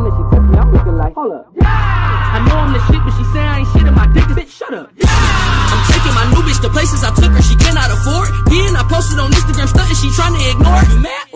time that she text me, I'm looking like, hold up. Yeah! I know I'm the shit, but she say I ain't shit and my dick bitch, shut up. Yeah! I'm taking my new bitch to places I took her, she cannot afford. Being I posted on Instagram stunting, she trying to ignore. You mad?